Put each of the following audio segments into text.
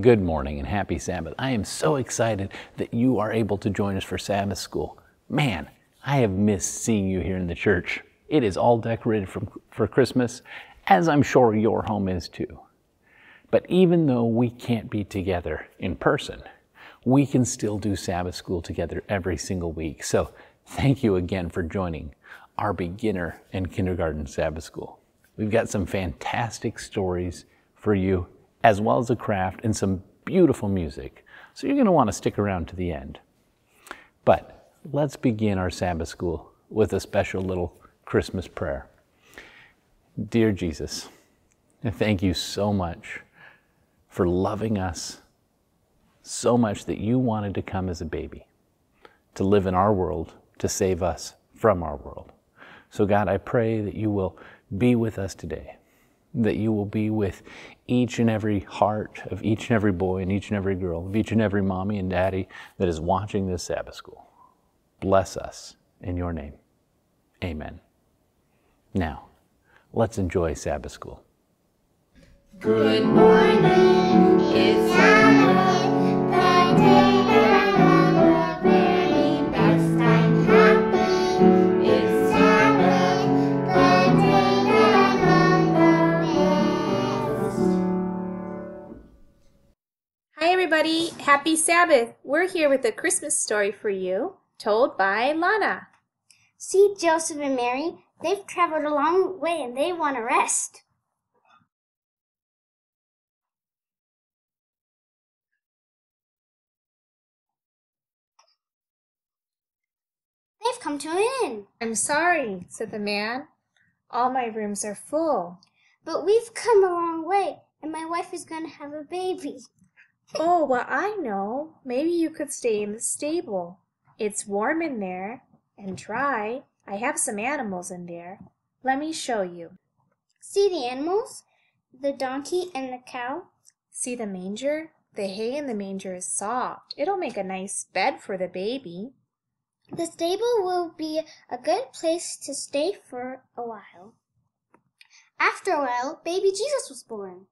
Good morning and happy Sabbath. I am so excited that you are able to join us for Sabbath school. Man, I have missed seeing you here in the church. It is all decorated for, for Christmas, as I'm sure your home is too. But even though we can't be together in person, we can still do Sabbath school together every single week. So thank you again for joining our beginner and kindergarten Sabbath school. We've got some fantastic stories for you, as well as a craft and some beautiful music. So you're going to want to stick around to the end. But let's begin our Sabbath school with a special little Christmas prayer. Dear Jesus, thank you so much for loving us so much that you wanted to come as a baby, to live in our world, to save us from our world. So, God, I pray that you will be with us today, that you will be with each and every heart of each and every boy and each and every girl, of each and every mommy and daddy that is watching this Sabbath school. Bless us in your name. Amen. Now, let's enjoy Sabbath school. Good morning, it's Happy Sabbath. We're here with a Christmas story for you, told by Lana. See Joseph and Mary, they've traveled a long way and they want to rest. They've come to an inn, I'm sorry, said the man. All my rooms are full. but we've come a long way and my wife is going to have a baby. Oh, well, I know. Maybe you could stay in the stable. It's warm in there and dry. I have some animals in there. Let me show you. See the animals? The donkey and the cow? See the manger? The hay in the manger is soft. It'll make a nice bed for the baby. The stable will be a good place to stay for a while. After a while, baby Jesus was born.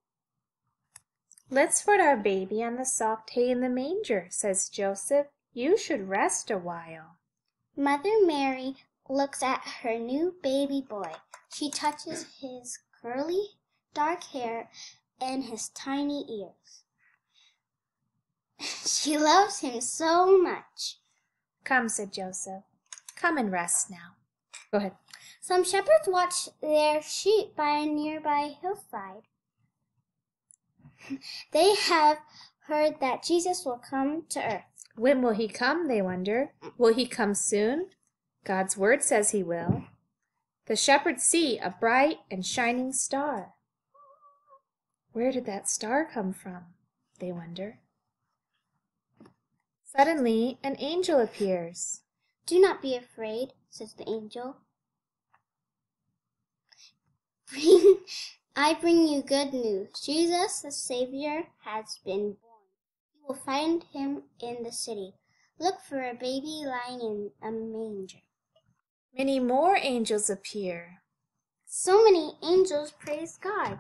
Let's put our baby on the soft hay in the manger, says Joseph. You should rest a while. Mother Mary looks at her new baby boy. She touches his curly, dark hair and his tiny ears. She loves him so much. Come, said Joseph. Come and rest now. Go ahead. Some shepherds watch their sheep by a nearby hillside. They have heard that Jesus will come to earth. When will he come, they wonder? Will he come soon? God's word says he will. The shepherds see a bright and shining star. Where did that star come from? They wonder. Suddenly, an angel appears. Do not be afraid, says the angel. Bring, I bring you good news. Jesus, the Savior, has been born. You will find him in the city. Look for a baby lying in a manger. Many more angels appear. So many angels praise God.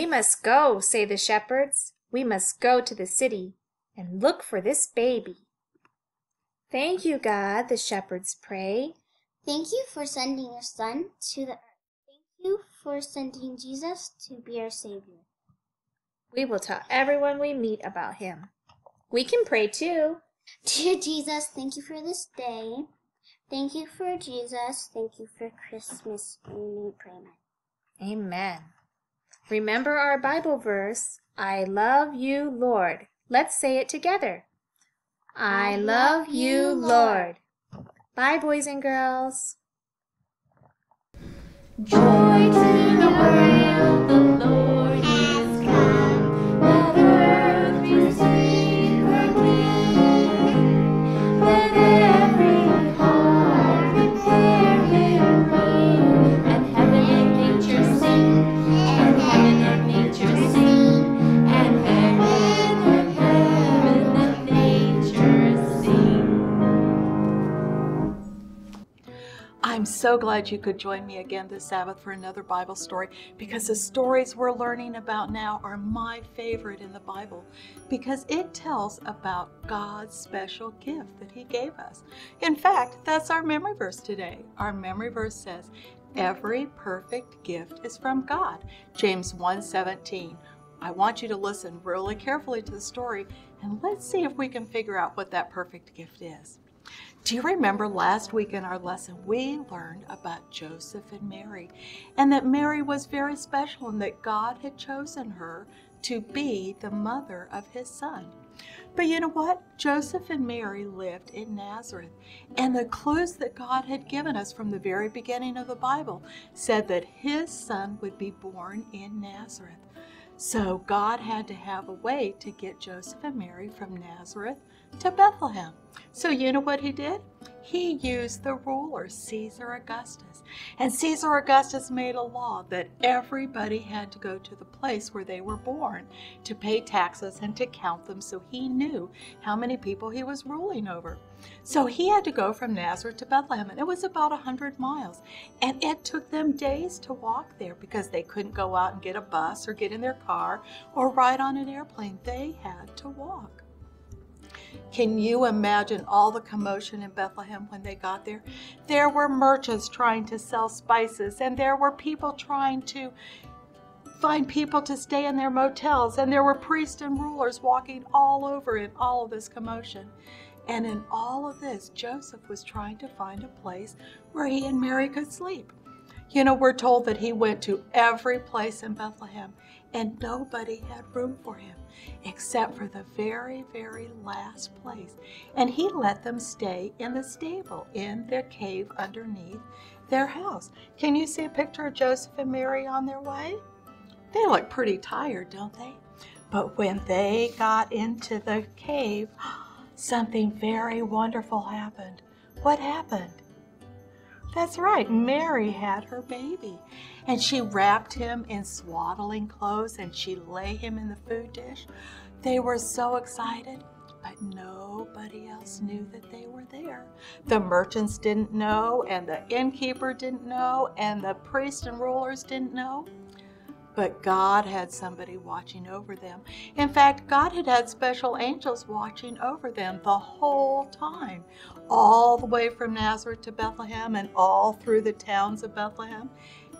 We must go, say the shepherds. We must go to the city and look for this baby. Thank you, God, the shepherds pray. Thank you for sending your Son to the earth. Thank you for sending Jesus to be our Savior. We will tell everyone we meet about him. We can pray too. Dear Jesus, thank you for this day. Thank you for Jesus. Thank you for Christmas. In your name, we pray, amen. Amen. Remember our Bible verse, I love you, Lord. Let's say it together. I love you, Lord. Bye, boys and girls. Joy to the so glad you could join me again this Sabbath for another Bible story because the stories we're learning about now are my favorite in the Bible because it tells about God's special gift that He gave us. In fact, that's our memory verse today. Our memory verse says, Every perfect gift is from God. James 1:17. I want you to listen really carefully to the story and let's see if we can figure out what that perfect gift is. Do you remember last week in our lesson we learned about Joseph and Mary and that Mary was very special and that God had chosen her to be the mother of his son? But you know what? Joseph and Mary lived in Nazareth, and the clues that God had given us from the very beginning of the Bible said that his son would be born in Nazareth. So God had to have a way to get Joseph and Mary from Nazareth to Bethlehem. So you know what he did? He used the ruler, Caesar Augustus. And Caesar Augustus made a law that everybody had to go to the place where they were born to pay taxes and to count them so he knew how many people he was ruling over. So he had to go from Nazareth to Bethlehem, and it was about a 100 miles. And it took them days to walk there because they couldn't go out and get a bus or get in their car or ride on an airplane. They had to walk. Can you imagine all the commotion in Bethlehem when they got there? There were merchants trying to sell spices, and there were people trying to find people to stay in their motels, and there were priests and rulers walking all over in all of this commotion. And in all of this, Joseph was trying to find a place where he and Mary could sleep. You know, we're told that he went to every place in Bethlehem and nobody had room for him except for the very, very last place. And he let them stay in the stable, in their cave underneath their house. Can you see a picture of Joseph and Mary on their way? They look pretty tired, don't they? But when they got into the cave, something very wonderful happened. What happened? That's right, Mary had her baby. And she wrapped him in swaddling clothes and she lay him in the food dish. They were so excited, but nobody else knew that they were there. The merchants didn't know, and the innkeeper didn't know, and the priests and rulers didn't know. But God had somebody watching over them. In fact, God had had special angels watching over them the whole time, all the way from Nazareth to Bethlehem and all through the towns of Bethlehem.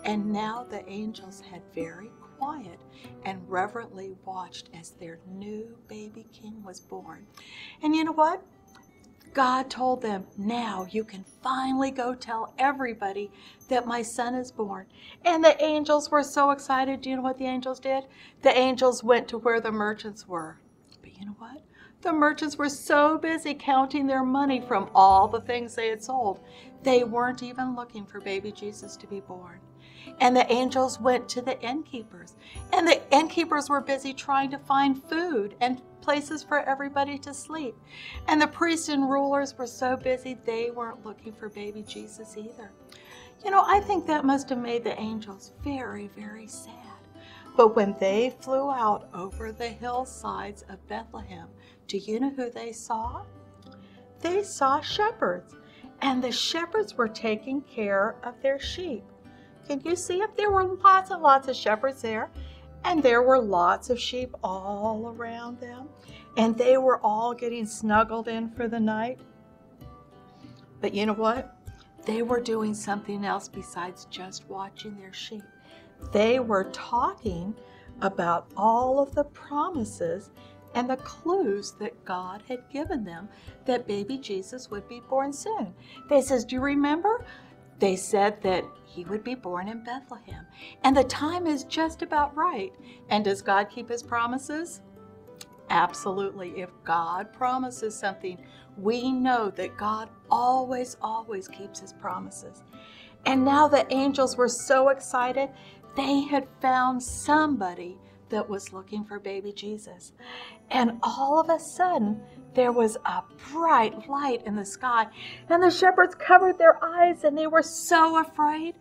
And now the angels had very quiet and reverently watched as their new baby king was born. And you know what? God told them, now you can finally go tell everybody that my son is born. And the angels were so excited. Do you know what the angels did? The angels went to where the merchants were. But you know what? The merchants were so busy counting their money from all the things they had sold, they weren't even looking for baby Jesus to be born. And the angels went to the innkeepers. And the innkeepers were busy trying to find food and places for everybody to sleep. And the priests and rulers were so busy they weren't looking for baby Jesus either. You know, I think that must have made the angels very, very sad. But when they flew out over the hillsides of Bethlehem, do you know who they saw? They saw shepherds, and the shepherds were taking care of their sheep. Can you see if there were lots and lots of shepherds there? And there were lots of sheep all around them, and they were all getting snuggled in for the night. But you know what? They were doing something else besides just watching their sheep. They were talking about all of the promises and the clues that God had given them that baby Jesus would be born soon. They says, "Do you remember? They said that he would be born in Bethlehem. And the time is just about right. And does God keep his promises? Absolutely. If God promises something, we know that God always, always keeps his promises. And now the angels were so excited, they had found somebody that was looking for baby Jesus. And all of a sudden, there was a bright light in the sky, and the shepherds covered their eyes and they were so afraid.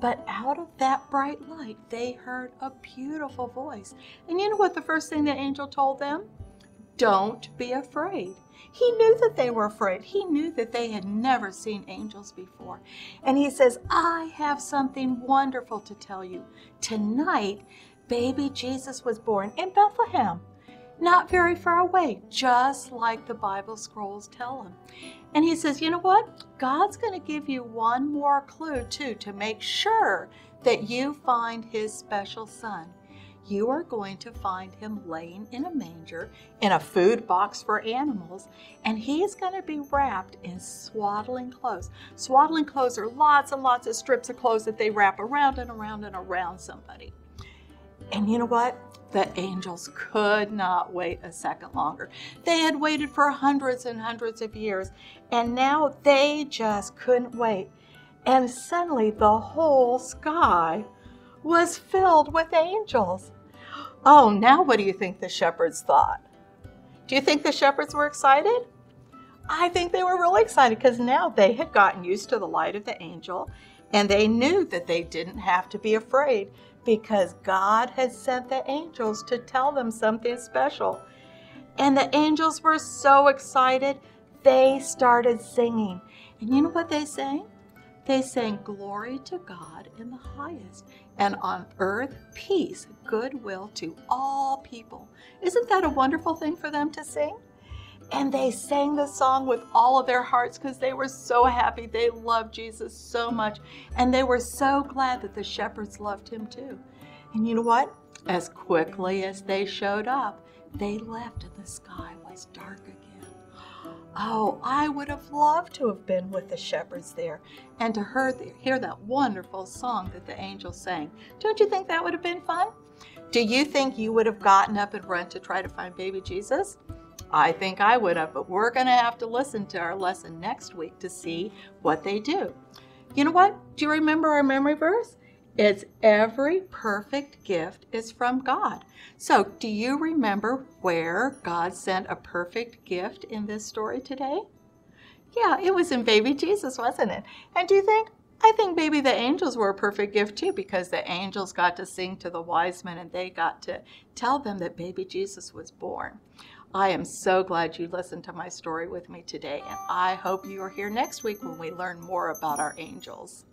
But out of that bright light, they heard a beautiful voice. And you know what the first thing the angel told them? Don't be afraid. He knew that they were afraid. He knew that they had never seen angels before. And he says, I have something wonderful to tell you. Tonight, baby Jesus was born in Bethlehem, not very far away, just like the Bible scrolls tell him. And he says, You know what? God's going to give you one more clue, too, to make sure that you find his special son you are going to find him laying in a manger in a food box for animals, and he is going to be wrapped in swaddling clothes. Swaddling clothes are lots and lots of strips of clothes that they wrap around and around and around somebody. And you know what? The angels could not wait a second longer. They had waited for hundreds and hundreds of years, and now they just couldn't wait. And suddenly the whole sky was filled with angels. Oh, now what do you think the shepherds thought? Do you think the shepherds were excited? I think they were really excited because now they had gotten used to the light of the angel and they knew that they didn't have to be afraid because God had sent the angels to tell them something special. And the angels were so excited, they started singing. And you know what they sang? They sang, Glory to God in the highest, and on earth peace, goodwill to all people. Isn't that a wonderful thing for them to sing? And they sang the song with all of their hearts because they were so happy. They loved Jesus so much. And they were so glad that the shepherds loved him too. And you know what? As quickly as they showed up, they left and the sky was dark again. Oh, I would have loved to have been with the shepherds there and to hear, hear that wonderful song that the angels sang. Don't you think that would have been fun? Do you think you would have gotten up and run to try to find baby Jesus? I think I would have, but we're going to have to listen to our lesson next week to see what they do. You know what? Do you remember our memory verse? It's every perfect gift is from God. So, do you remember where God sent a perfect gift in this story today? Yeah, it was in baby Jesus, wasn't it? And do you think? I think maybe the angels were a perfect gift too because the angels got to sing to the wise men and they got to tell them that baby Jesus was born. I am so glad you listened to my story with me today, and I hope you are here next week when we learn more about our angels.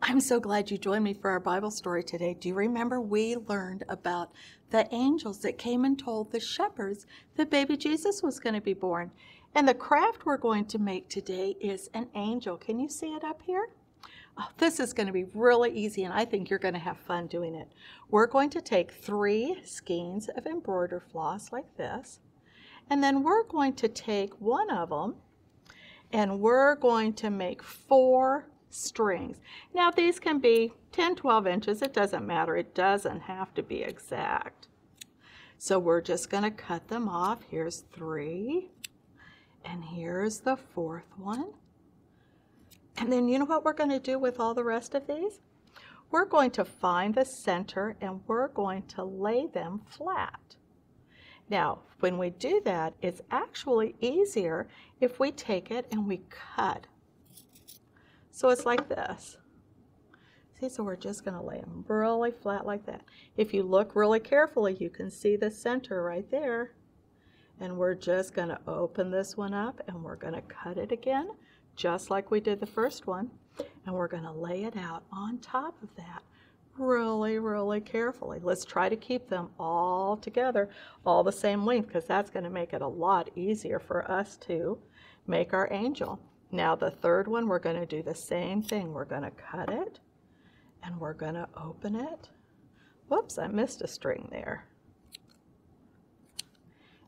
I'm so glad you joined me for our Bible story today. Do you remember we learned about the angels that came and told the shepherds that baby Jesus was going to be born? And the craft we're going to make today is an angel. Can you see it up here? Oh, this is going to be really easy, and I think you're going to have fun doing it. We're going to take three skeins of embroider floss like this, and then we're going to take one of them and we're going to make four strings. Now these can be 10, 12 inches, it doesn't matter, it doesn't have to be exact. So we're just going to cut them off. Here's three, and here's the fourth one. And then you know what we're going to do with all the rest of these? We're going to find the center and we're going to lay them flat. Now, when we do that, it's actually easier if we take it and we cut. So it's like this. See, so we're just going to lay them really flat like that. If you look really carefully, you can see the center right there. And we're just going to open this one up and we're going to cut it again, just like we did the first one. And we're going to lay it out on top of that really, really carefully. Let's try to keep them all together, all the same length, because that's going to make it a lot easier for us to make our angel. Now the third one, we're going to do the same thing. We're going to cut it and we're going to open it. Whoops, I missed a string there.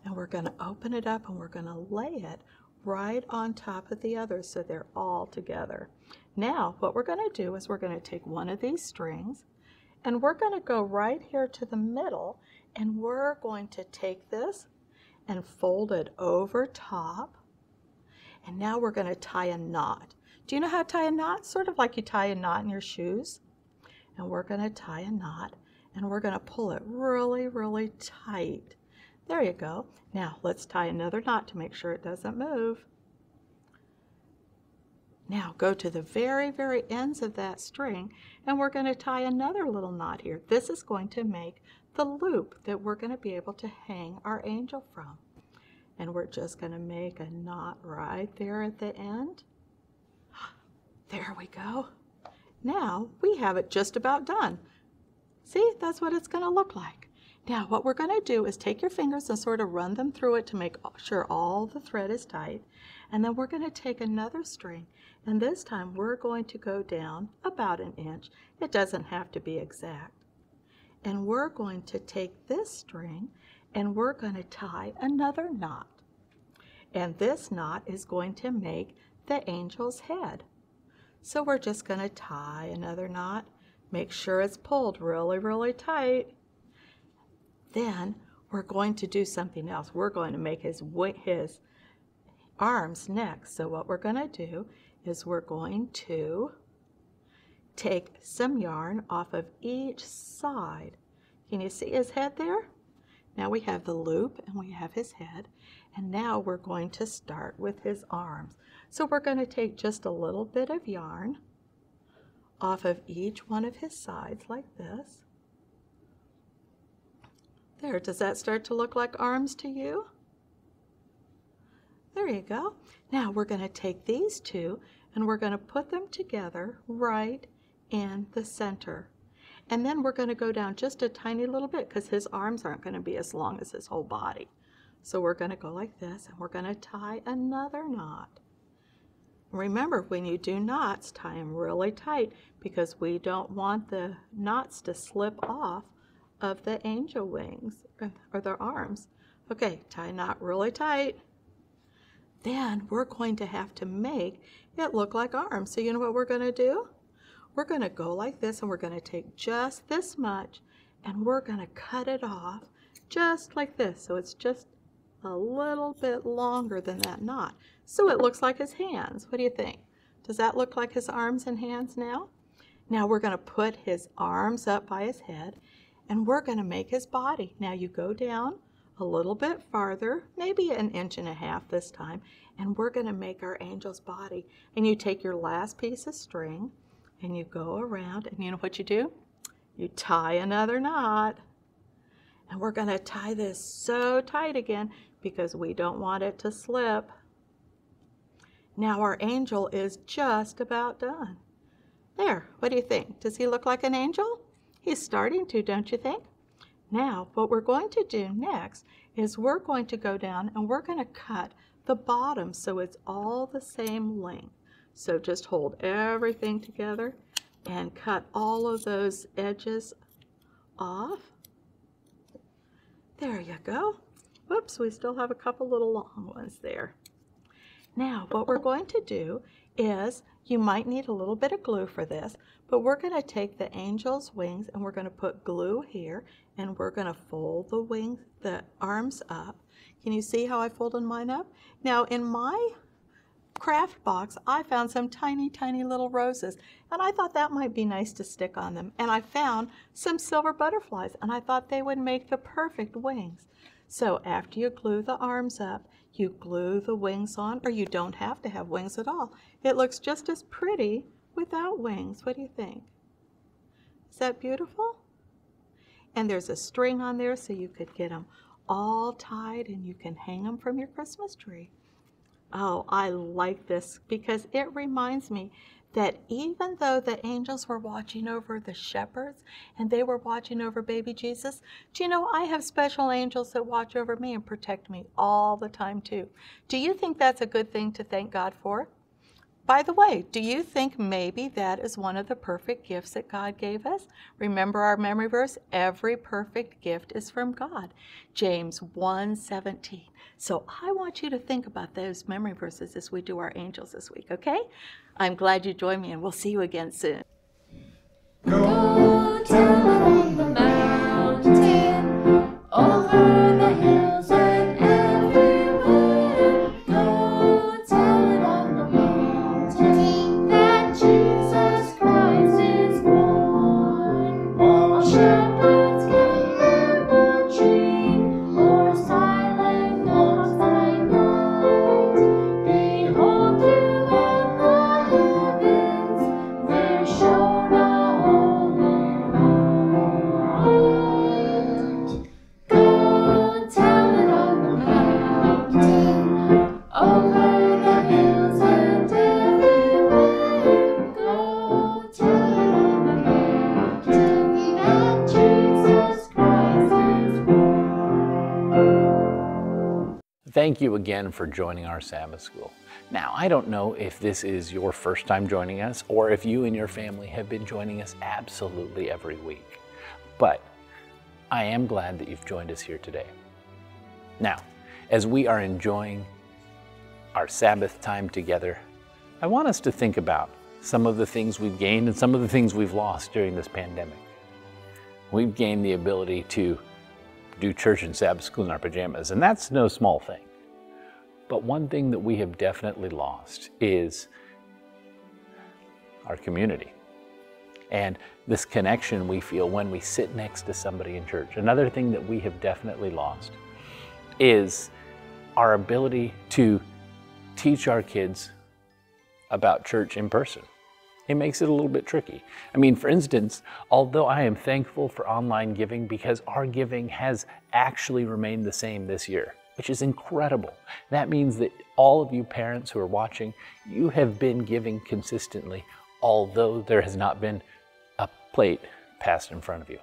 And we're going to open it up and we're going to lay it right on top of the other so they're all together. Now, what we're going to do is we're going to take one of these strings and we're going to go right here to the middle and we're going to take this and fold it over top. And now we're going to tie a knot. Do you know how to tie a knot? Sort of like you tie a knot in your shoes. And we're going to tie a knot and we're going to pull it really, really tight. There you go. Now let's tie another knot to make sure it doesn't move. Now go to the very, very ends of that string and we're going to tie another little knot here. This is going to make the loop that we're going to be able to hang our angel from. And we're just going to make a knot right there at the end. There we go. Now we have it just about done. See, that's what it's going to look like. Now what we're going to do is take your fingers and sort of run them through it to make sure all the thread is tight. And then we're going to take another string and this time we're going to go down about an inch. It doesn't have to be exact. And we're going to take this string and we're going to tie another knot. And this knot is going to make the angel's head. So we're just going to tie another knot, make sure it's pulled really, really tight. Then we're going to do something else. We're going to make his, his arms next. So what we're going to do is we're going to take some yarn off of each side. Can you see his head there? Now we have the loop and we have his head. And now we're going to start with his arms. So we're going to take just a little bit of yarn off of each one of his sides like this. There, does that start to look like arms to you? There you go. Now we're going to take these two and we're going to put them together right in the center. And then we're going to go down just a tiny little bit because his arms aren't going to be as long as his whole body. So we're going to go like this and we're going to tie another knot. Remember, when you do knots, tie them really tight because we don't want the knots to slip off of the angel wings or their arms. Okay, tie knot really tight. Then we're going to have to make it look like arms. So you know what we're going to do? We're going to go like this and we're going to take just this much and we're going to cut it off just like this. So it's just a little bit longer than that knot. So it looks like his hands. What do you think? Does that look like his arms and hands now? Now we're going to put his arms up by his head and we're going to make his body. Now you go down a little bit farther, maybe an inch and a half this time, and we're going to make our angel's body. And you take your last piece of string and you go around and you know what you do? You tie another knot. And we're going to tie this so tight again because we don't want it to slip. Now our angel is just about done. There, what do you think? Does he look like an angel? He's starting to, don't you think? Now, what we're going to do next is we're going to go down and we're going to cut the bottom so it's all the same length. So just hold everything together and cut all of those edges off. There you go. Whoops, we still have a couple little long ones there. Now, what we're going to do is, you might need a little bit of glue for this, but we're going to take the angel's wings and we're going to put glue here and we're going to fold the wings, the arms up. Can you see how I folded mine up? Now, in my craft box, I found some tiny, tiny little roses, and I thought that might be nice to stick on them. And I found some silver butterflies, and I thought they would make the perfect wings. So after you glue the arms up, you glue the wings on, or you don't have to have wings at all. It looks just as pretty without wings. What do you think? Is that beautiful? And there's a string on there so you could get them all tied and you can hang them from your Christmas tree. Oh, I like this because it reminds me that even though the angels were watching over the shepherds and they were watching over baby Jesus, do you know I have special angels that watch over me and protect me all the time too? Do you think that's a good thing to thank God for? By the way, do you think maybe that is one of the perfect gifts that God gave us? Remember our memory verse? Every perfect gift is from God. James 1:17. So I want you to think about those memory verses as we do our angels this week, okay? I'm glad you joined me and we'll see you again soon. Go again for joining our Sabbath school. Now, I don't know if this is your first time joining us or if you and your family have been joining us absolutely every week, but I am glad that you've joined us here today. Now, as we are enjoying our Sabbath time together, I want us to think about some of the things we've gained and some of the things we've lost during this pandemic. We've gained the ability to do church and Sabbath school in our pajamas, and that's no small thing. But one thing that we have definitely lost is our community and this connection we feel when we sit next to somebody in church. Another thing that we have definitely lost is our ability to teach our kids about church in person. It makes it a little bit tricky. I mean, for instance, although I am thankful for online giving because our giving has actually remained the same this year, which is incredible. That means that all of you parents who are watching, you have been giving consistently, although there has not been a plate passed in front of you.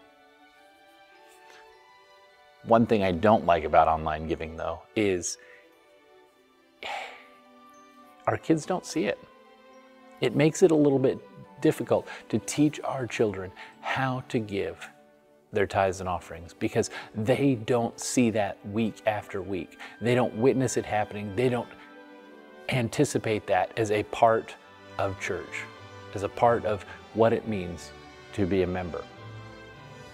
One thing I don't like about online giving, though, is our kids don't see it. It makes it a little bit difficult to teach our children how to give their tithes and offerings because they don't see that week after week. They don't witness it happening. They don't anticipate that as a part of church, as a part of what it means to be a member.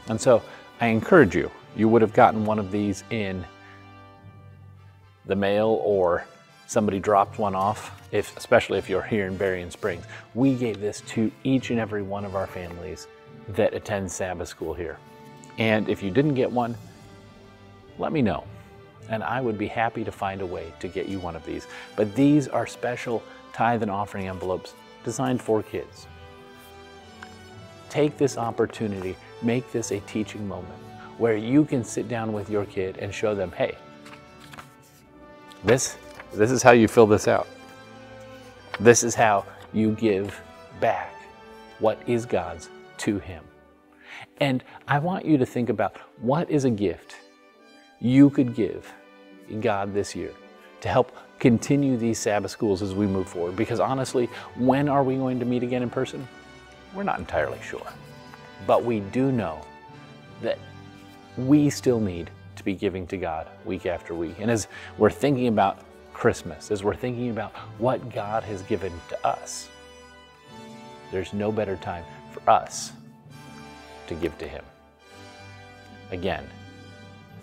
And so I encourage you, you would have gotten one of these in the mail or somebody dropped one off, if, especially if you're here in Berrien Springs. We gave this to each and every one of our families that attend Sabbath school here. And if you didn't get one, let me know. And I would be happy to find a way to get you one of these. But these are special tithe and offering envelopes designed for kids. Take this opportunity, make this a teaching moment where you can sit down with your kid and show them, hey, this, this is how you fill this out. This is how you give back what is God's to Him. And I want you to think about what is a gift you could give God this year to help continue these Sabbath schools as we move forward. Because honestly, when are we going to meet again in person? We're not entirely sure. But we do know that we still need to be giving to God week after week. And as we're thinking about Christmas, as we're thinking about what God has given to us, there's no better time for us to give to Him. Again,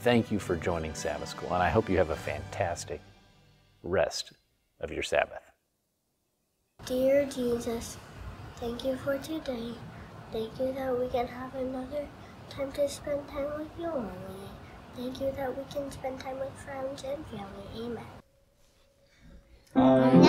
thank you for joining Sabbath School, and I hope you have a fantastic rest of your Sabbath. Dear Jesus, thank you for today. Thank you that we can have another time to spend time with you only. Thank you that we can spend time with friends and family. Amen. Amen.